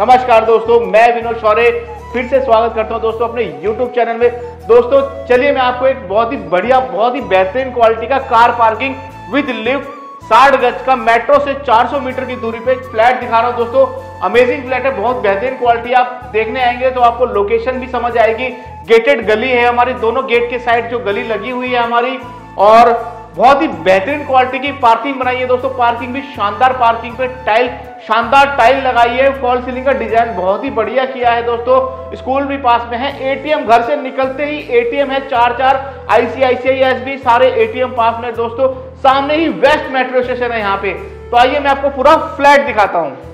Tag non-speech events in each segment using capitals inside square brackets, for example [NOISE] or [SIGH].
नमस्कार दोस्तों, मैं विनोद शौर्य फिर से स्वागत करता हूँ दोस्तों अपने YouTube चैनल में। दोस्तों, चलिए मैं आपको एक बहुत ही बढ़िया, बहुत ही बेहतरीन क्वालिटी का कार पार्किंग विद लिफ्ट 60 गज का मेट्रो से 400 मीटर की दूरी पे एक फ्लैट दिखा रहा हूँ दोस्तों। अमेजिंग फ्लैट है, बहुत बेहतरीन क्वालिटी आप देखने आएँगे तो आपको लोकेशन भी समझ आएगी। गेटेड गली है हमारी, दोनों गेट के साइड जो गली लगी हुई है हमारी और बहुत ही बेहतरीन क्वालिटी की पार्किंग बनाई है दोस्तों। पार्किंग भी शानदार पार्किंग पे टाइल शानदार टाइल लगाई है। फॉल सीलिंग का डिज़ाइन बहुत ही बढ़िया किया है दोस्तों। स्कूल भी पास में है। एटीएम घर से निकलते ही एटीएम है चार चार आईसीआईसीआई एसबी सारे एटीएम पास में दोस्तों। सामने ही वेस्ट मेट्रो स्टेशन है यहाँ पे। तो आइए मैं आपको पूरा फ्लैट दिखाता हूँ।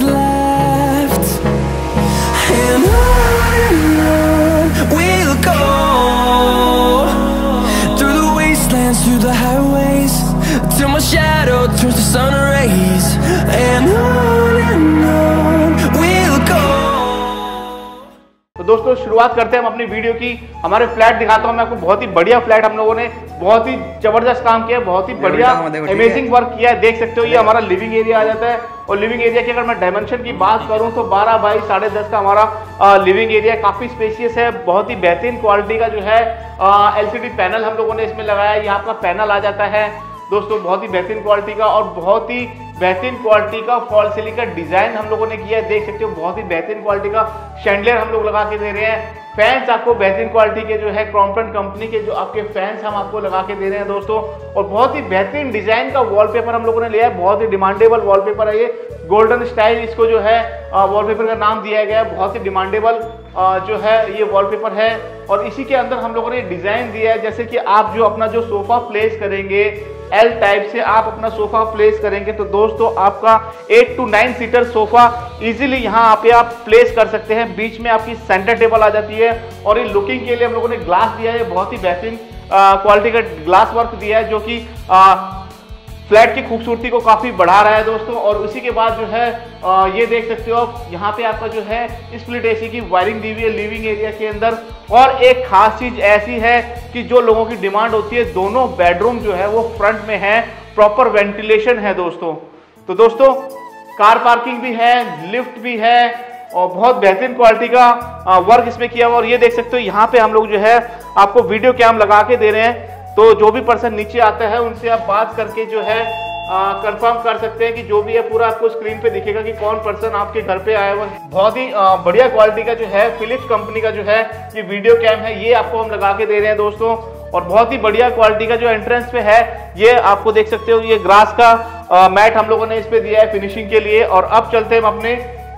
दोस्तों शुरुआत करते हैं हम अपनी वीडियो की। हमारे फ्लैट दिखाता हूँ मैं आपको बहुत ही बढ़िया फ्लैट हम लोगों ने बहुत ही ज़बरदस्त काम किया बहुत ही बढ़िया अमेजिंग वर्क किया है देख सकते हो ये हमारा लिविंग एरिया आ जाता है। और लिविंग एरिया की अगर मैं डायमेंशन की बात करूँ तो 12 बाई साढ़े दस का हमारा लिविंग एरिया काफ़ी स्पेशियस है बहुत ही बेहतरीन क्वालिटी का जो है एलसीडी पैनल हम लोगों ने इसमें लगाया है यहाँ आपका पैनल आ जाता है। दोस्तों बहुत ही बेहतरीन क्वालिटी का और बहुत ही बेहतरीन क्वालिटी का फॉल सीलिंग का डिज़ाइन हम लोगों ने किया है, देख सकते हो, बहुत ही बेहतरीन क्वालिटी का शैंडलियर हम लोग लगा के दे रहे हैं। फैंस आपको बेहतरीन क्वालिटी के जो है क्रॉम्पटन कंपनी के जो आपके फैंस हम आपको लगा के दे रहे हैं दोस्तों। और बहुत ही बेहतरीन डिज़ाइन का वॉलपेपर हम लोगों ने लिया है, बहुत ही डिमांडेबल वॉलपेपर है ये। गोल्डन स्टाइल इसको जो है वॉलपेपर का नाम दिया गया है, बहुत ही डिमांडेबल जो है, ये वॉलपेपर है। और इसी के अंदर हम लोगों ने डिज़ाइन दिया है, जैसे कि आप जो अपना जो सोफा प्लेस करेंगे एल टाइप से आप अपना सोफा प्लेस करेंगे तो दोस्तों आपका eight to nine seater sofa easily यहाँ पे आप प्लेस कर सकते हैं। बीच में आपकी सेंटर टेबल आ जाती है। और ये लुकिंग के लिए हम लोगों ने ग्लास दिया है, बहुत ही बेहतरीन क्वालिटी का ग्लास वर्क दिया है, जो कि फ्लैट की खूबसूरती को काफ़ी बढ़ा रहा है दोस्तों, और उसी के बाद जो है ये देख सकते हो आप, यहाँ पे आपका जो है स्प्लिट एसी की वायरिंग दी हुई है लिविंग एरिया के अंदर। और एक खास चीज़ ऐसी है कि जो लोगों की डिमांड होती है, दोनों बेडरूम जो है, वो फ्रंट में है। प्रॉपर वेंटिलेशन है दोस्तों। तो दोस्तों कार पार्किंग भी है लिफ्ट भी है, और बहुत बेहतरीन क्वालिटी का वर्क इसमें किया हुआ और ये देख सकते हो, यहाँ पे हम लोग जो है, आपको वीडियो कैम लगा के दे रहे हैं। तो जो भी पर्सन नीचे आता है, उनसे आप बात करके जो है कंफर्म कर सकते हैं कि जो भी है, पूरा आपको स्क्रीन पे दिखेगा कि कौन पर्सन आपके घर पे आया हुआ बहुत ही बढ़िया क्वालिटी का जो है फिलिप्स कंपनी का जो है, ये वीडियो कैम है, ये आपको हम लगा के दे रहे हैं दोस्तों। और बहुत ही बढ़िया क्वालिटी का जो एंट्रेंस पे है, ये आपको देख सकते हो, ये ग्रास का मैट हम लोगों ने इस पे दिया है फिनिशिंग के लिए। और अब चलते हैं हम अपने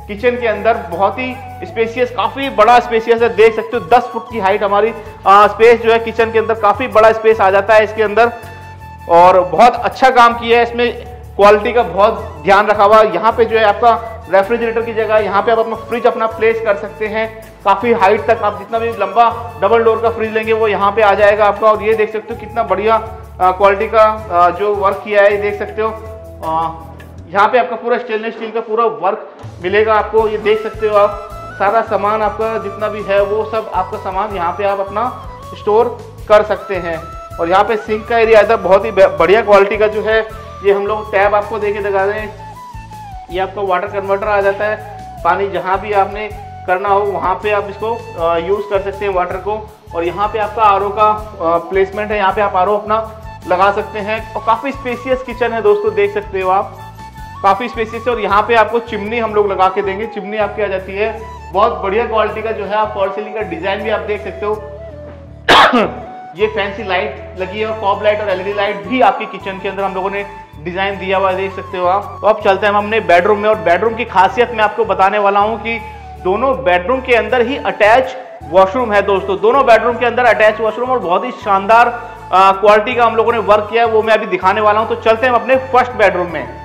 किचन के अंदर बहुत ही स्पेसियस काफ़ी बड़ा स्पेसियस है। देख सकते हो 10 फुट की हाइट हमारी आ, स्पेस जो है किचन के अंदर काफ़ी बड़ा स्पेस आ जाता है इसके अंदर। और बहुत अच्छा काम किया है इसमें क्वालिटी का बहुत ध्यान रखा हुआ यहाँ पे जो है आपका रेफ्रिजरेटर की जगह यहाँ पे आप अपना फ्रिज अपना प्लेस कर सकते हैं। काफ़ी हाइट तक आप जितना भी लंबा डबल डोर का फ्रिज लेंगे वो यहाँ पे आ जाएगा आपका। और ये देख सकते हो कितना बढ़िया क्वालिटी का जो वर्क किया है ये देख सकते हो। यहाँ पे आपका पूरा स्टेनलेस स्टील का पूरा वर्क मिलेगा आपको, ये देख सकते हो आप। सारा सामान आपका जितना भी है, वो सब आपका सामान यहाँ पे आप अपना स्टोर कर सकते हैं। और यहाँ पे सिंक का एरिया इधर बहुत ही बढ़िया क्वालिटी का जो है, ये हम लोग टैब आपको देखे दिखा हैं। ये आपका वाटर कन्वर्टर आ जाता है। पानी जहाँ भी आपने करना हो, वहाँ पे आप इसको यूज़ कर सकते हैं वाटर को। और यहाँ पे आपका आरओ का प्लेसमेंट है। यहाँ पे आप आरओ अपना लगा सकते हैं। और काफ़ी स्पेसियस किचन है दोस्तों, देख सकते हो आप। काफ़ी स्पेसिस है और यहाँ पे आपको चिमनी हम लोग लगा के देंगे। चिमनी आपकी आ जाती है। बहुत बढ़िया क्वालिटी का जो है, आप फॉल सीलिंग का डिज़ाइन भी आप देख सकते हो। [COUGHS] ये फैंसी लाइट लगी है, और कॉब लाइट और एलईडी लाइट भी आपकी किचन के अंदर हम लोगों ने डिज़ाइन दिया हुआ देख सकते हो आप। तो अब चलते हैं हम अपने बेडरूम में, और बेडरूम की खासियत मैं आपको बताने वाला हूँ कि दोनों बेडरूम के अंदर ही अटैच वॉशरूम है दोस्तों। दोनों बेडरूम के अंदर अटैच वॉशरूम और बहुत ही शानदार क्वालिटी का हम लोगों ने वर्क किया है, वो मैं अभी दिखाने वाला हूँ। तो चलते हैं अपने फ़र्स्ट बेडरूम में।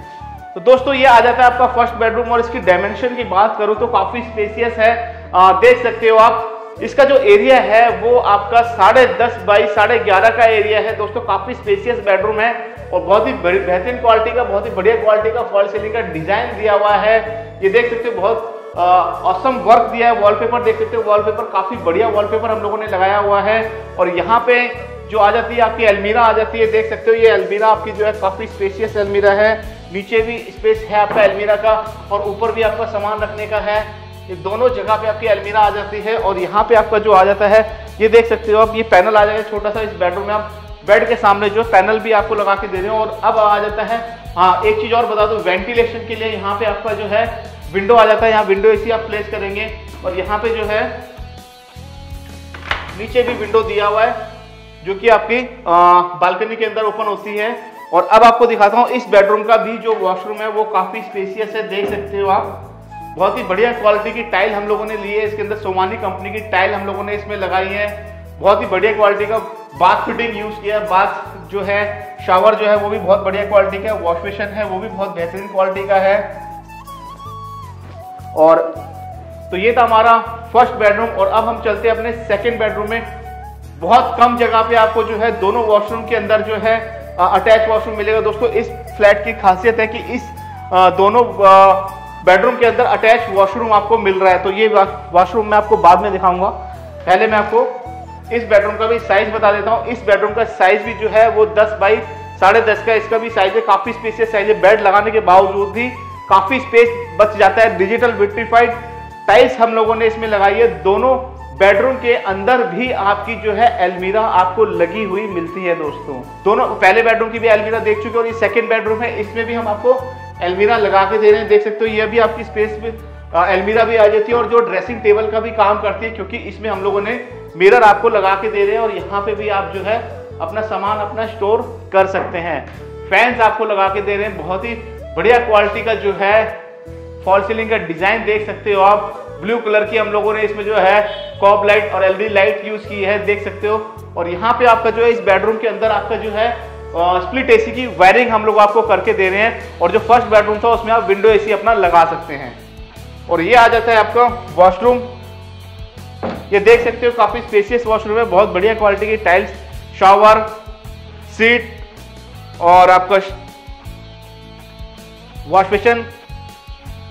तो दोस्तों ये आ जाता है आपका फ़र्स्ट बेडरूम और इसकी डायमेंशन की बात करूँ तो काफ़ी स्पेसियस है। आ, देख सकते हो आप इसका जो एरिया है वो आपका साढ़े दस बाई साढ़े ग्यारह का एरिया है। दोस्तों काफ़ी स्पेसियस बेडरूम है और बहुत ही बेहतरीन क्वालिटी का बहुत ही बढ़िया क्वालिटी का फॉल सीलिंग का डिज़ाइन दिया हुआ है। ये देख सकते हो बहुत ऑसम वर्क दिया है वॉलपेपर देख सकते हो वॉलपेपर काफ़ी बढ़िया वॉलपेपर हम लोगों ने लगाया हुआ है। और यहाँ पे जो आ जाती है आपकी अलमीरा आ जाती है। देख सकते हो ये अलमीरा आपकी जो है काफ़ी स्पेशियस अलमीरा है। नीचे भी स्पेस है आपका अलमीरा का और ऊपर भी आपका सामान रखने का है। ये दोनों जगह पे आपकी अलमीरा आ जाती है और यहाँ पे आपका जो आ जाता है, ये देख सकते हो आप, ये पैनल आ जाएगा छोटा सा इस बेडरूम में आप। बेड के सामने जो पैनल भी आपको लगा के दे रहे हो और अब आ जाता है। हाँ एक चीज़ और बता दो वेंटिलेशन के लिए यहाँ पे आपका जो है विंडो आ जाता है। यहाँ विंडो एसी आप प्लेस करेंगे और यहाँ पे जो है, नीचे भी विंडो दिया हुआ है, जो कि आपकी बालकनी के अंदर ओपन होती है। और अब आपको दिखाता हूँ, इस बेडरूम का भी जो वॉशरूम है, वो काफ़ी स्पेसियस है, देख सकते हो आप। बहुत ही बढ़िया क्वालिटी की टाइल हम लोगों ने ली है, इसके अंदर सोमानी कंपनी की टाइल हम लोगों ने इसमें लगाई है। बहुत ही बढ़िया क्वालिटी का बाथ फिटिंग यूज़ किया बाथ जो है शावर जो है, वो भी बहुत बढ़िया क्वालिटी का वॉश बेशन है, वो भी बहुत बेहतरीन क्वालिटी का है। और तो ये था हमारा फ़र्स्ट बेडरूम और अब हम चलते हैं अपने सेकेंड बेडरूम में। बहुत कम जगह पे आपको जो है, दोनों वॉशरूम के अंदर जो है अटैच वॉशरूम मिलेगा। दोस्तों इस फ्लैट की खासियत है कि इस आ, दोनों बेडरूम के अंदर अटैच वॉशरूम आपको मिल रहा है। तो ये वॉशरूम मैं आपको बाद में दिखाऊँगा। पहले मैं आपको इस बेडरूम का भी साइज़ बता देता हूँ। इस बेडरूम का साइज़ भी जो है वो दस बाई साढ़े दस का इसका भी साइज़ है। काफ़ी स्पेसियस साइज़ है बेड लगाने के बावजूद भी काफ़ी स्पेस बच जाता है। डिजिटल विट्रीफाइड टाइल्स हम लोगों ने इसमें लगाई है। दोनों बेडरूम के अंदर भी आपकी जो है एलमीरा आपको लगी हुई मिलती है दोस्तों। दोनों, पहले बेडरूम की भी एलमीरा देख चुके और ये सेकंड बेडरूम है। इसमें भी हम आपको एलमीरा लगा के दे रहे हैं। देख सकते हो, ये भी आपकी स्पेस में एलमीरा भी आ जाती है और जो ड्रेसिंग टेबल का भी काम करती है, क्योंकि इसमें हम लोगों ने मिरर आपको लगा के दे रहे हैं और यहाँ पे भी आप जो है अपना सामान अपना स्टोर कर सकते हैं। फैंस आपको लगा के दे रहे हैं। बहुत ही बढ़िया क्वालिटी का जो है फॉल सीलिंग का डिज़ाइन देख सकते हो आप। ब्लू कलर की हम लोगों ने इसमें जो है कॉप लाइट और एलईडी लाइट यूज़ की है, देख सकते हो। और यहाँ पे आपका जो है, इस बेडरूम के अंदर आपका जो है स्प्लिट एसी की वायरिंग हम लोग आपको करके दे रहे हैं। और जो फ़र्स्ट बेडरूम था, उसमें आप विंडो एसी अपना लगा सकते हैं। और ये आ जाता है आपका वॉशरूम ये देख सकते हो, काफ़ी स्पेशियस वॉशरूम है, बहुत बढ़िया क्वालिटी की टाइल्स शावर सीट और आपका वॉश बेसन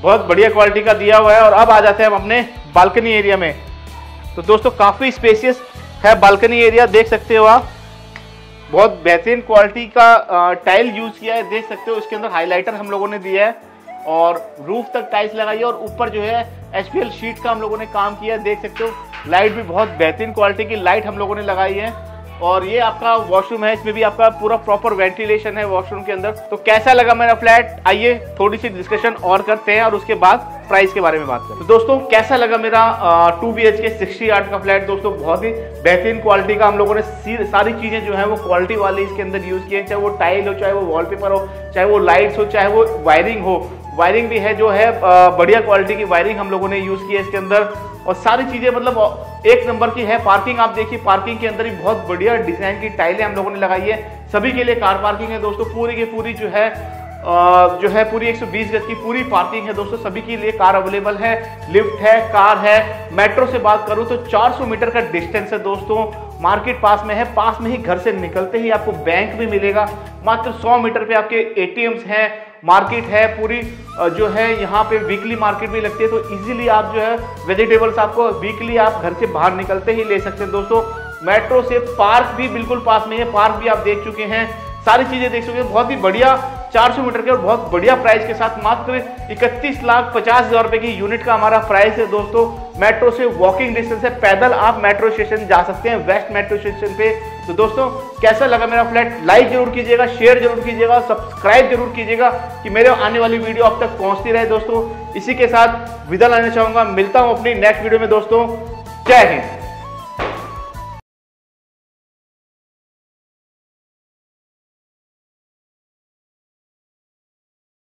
बहुत बढ़िया क्वालिटी का दिया हुआ है। और अब आ जाते हैं हम अपने बालकनी एरिया में। तो दोस्तों, काफ़ी स्पेसियस है बालकनी एरिया देख सकते हो आप। बहुत बेहतरीन क्वालिटी का टाइल यूज़ किया है, देख सकते हो, इसके अंदर हाइलाइटर हम लोगों ने दिया है। और रूफ तक टाइल्स लगाई है और ऊपर जो है एचपीएल शीट का हम लोगों ने काम किया है, देख सकते हो। लाइट भी बहुत बेहतरीन क्वालिटी की लाइट हम लोगों ने लगाई है। और ये आपका वॉशरूम है, इसमें भी आपका पूरा प्रॉपर वेंटिलेशन है वॉशरूम के अंदर। तो कैसा लगा मेरा फ्लैट आइए, थोड़ी सी डिस्कशन और करते हैं और उसके बाद प्राइस के बारे में बात करें। तो दोस्तों, कैसा लगा मेरा two B H K sixty आठ का फ्लैट दोस्तों, बहुत ही बेहतरीन क्वालिटी का हम लोगों ने सारी चीज़ें जो है वो क्वालिटी वाली इसके अंदर यूज़ किए चाहे वो टाइल हो, चाहे वो वॉलपेपर हो, चाहे वो लाइट्स हो, चाहे वो वायरिंग हो। वायरिंग भी है जो है बढ़िया क्वालिटी की वायरिंग हम लोगों ने यूज़ की है इसके अंदर। और सारी चीज़ें मतलब एक नंबर की है पार्किंग आप देखिए पार्किंग के अंदर ही बहुत बढ़िया डिज़ाइन की टाइलें हम लोगों ने लगाई है। सभी के लिए कार पार्किंग है दोस्तों। पूरी की पूरी जो है जो है पूरी 120 गज की पूरी पार्किंग है दोस्तों, सभी के लिए कार अवेलेबल है लिफ्ट है कार है। मेट्रो से बात करूँ तो 400 मीटर का डिस्टेंस है दोस्तों। मार्केट पास में है, पास में ही घर से निकलते ही आपको बैंक भी मिलेगा। मात्र 100 मीटर पे आपके एटीएम्स हैं मार्केट है पूरी। जो है यहाँ पे वीकली मार्केट भी लगती है तो इजीली आप जो है वेजिटेबल्स आपको वीकली आप घर से बाहर निकलते ही ले सकते हैं दोस्तों। मेट्रो से पार्क भी बिल्कुल पास में है पार्क भी आप देख चुके हैं। सारी चीज़ें देख चुके हैं, बहुत ही बढ़िया। 400 मीटर के और बहुत बढ़िया प्राइस के साथ मात्र इकतीस लाख पचास हज़ार रुपए की यूनिट का हमारा प्राइस है दोस्तों। मेट्रो से वॉकिंग डिस्टेंस है। पैदल आप मेट्रो स्टेशन जा सकते हैं वेस्ट मेट्रो स्टेशन पे। तो दोस्तों, कैसा लगा मेरा फ्लैट लाइक ज़रूर कीजिएगा शेयर ज़रूर कीजिएगा सब्सक्राइब ज़रूर कीजिएगा कि मेरे आने वाली वीडियो अब तक पहुँचती रहे दोस्तों। इसी के साथ विदा लाना चाहूँगा। मिलता हूँ अपनी नेक्स्ट वीडियो में दोस्तों। जय हिंद।